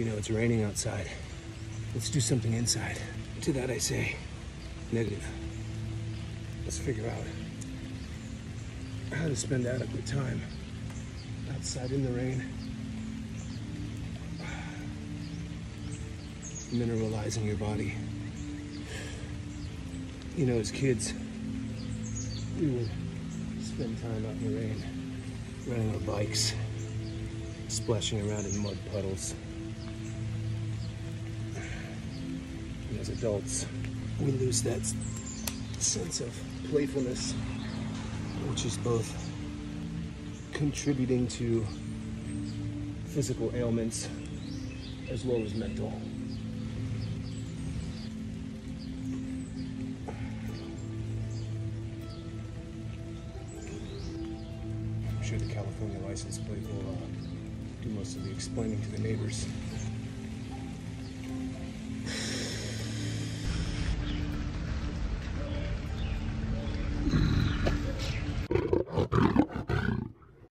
You know, it's raining outside. Let's do something inside. To that I say, negative. Let's figure out how to spend adequate time outside in the rain. Mineralizing your body. You know, as kids, we would spend time out in the rain, riding our bikes, splashing around in mud puddles. As adults, we lose that sense of playfulness, which is both contributing to physical ailments as well as mental. I'm sure the California license plate will uh, do most of the explaining to the neighbors.